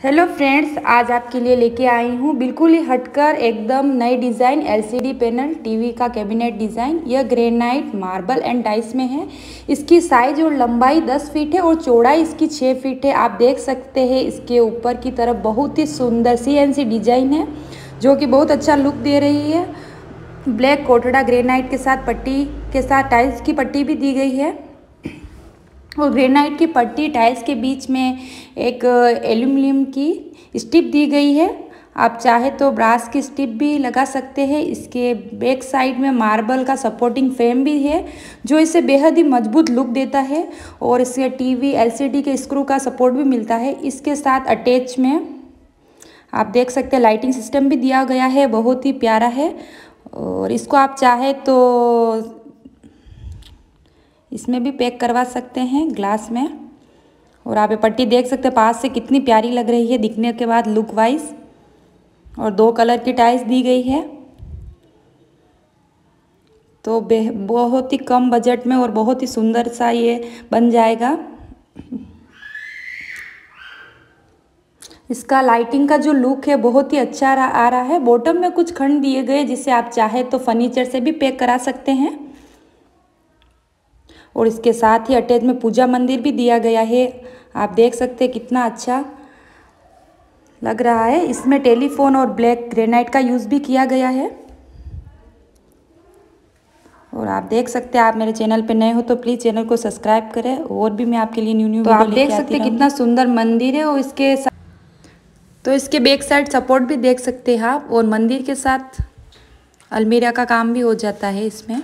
Hello friends आज आपके लिए लेके आई हूँ बिल्कुल ही हटकर एकदम नई डिज़ाइन एलसीडी पैनल टीवी का कैबिनेट डिज़ाइन यह ग्रेनाइट मार्बल एंड डाइस में है। इसकी साइज़ और लंबाई 10 फीट है और चौड़ाई इसकी 6 फीट है। आप देख सकते हैं इसके ऊपर की तरफ़ बहुत ही सुंदर सी डिज़ाइन है, जो कि बहुत अच्छा लुक दे रही है। ब्लैक कोटड़ा ग्रेनाइट के साथ पट्टी के साथ टाइल्स की पट्टी भी दी गई है। और ग्रेनाइट की पट्टी टाइल्स के बीच में एक एल्यूमिनियम की स्टिप दी गई है। आप चाहे तो ब्रास की स्टिप भी लगा सकते हैं। इसके बैक साइड में मार्बल का सपोर्टिंग फ्रेम भी है, जो इसे बेहद ही मज़बूत लुक देता है और इसके टीवी, एलसीडी के स्क्रू का सपोर्ट भी मिलता है। इसके साथ अटैच में आप देख सकते हैं, लाइटिंग सिस्टम भी दिया गया है, बहुत ही प्यारा है। और इसको आप चाहे तो इसमें भी पैक करवा सकते हैं ग्लास में। और आप ये पट्टी देख सकते हैं, पास से कितनी प्यारी लग रही है दिखने के बाद लुक वाइज और दो कलर की टाइल्स दी गई है। तो बहुत ही कम बजट में और बहुत ही सुंदर सा ये बन जाएगा। इसका लाइटिंग का जो लुक है, बहुत ही अच्छा आ रहा है। बॉटम में कुछ खंड दिए गए, जिसे आप चाहे तो फर्नीचर से भी पैक करा सकते हैं। और इसके साथ ही अटैच में पूजा मंदिर भी दिया गया है। आप देख सकते हैं कितना अच्छा लग रहा है। इसमें टेलीफोन और ब्लैक ग्रेनाइट का यूज़ भी किया गया है। और आप देख सकते हैं आप मेरे चैनल पे नए हो तो प्लीज़ चैनल को सब्सक्राइब करें और भी मैं आपके लिए न्यू न्यू तो आप देख सकते हैं कितना सुंदर मंदिर है और इसके तो इसके बैक साइड सपोर्ट भी देख सकते हैं आप और मंदिर के साथ अलमीरा का काम भी हो जाता है इसमें।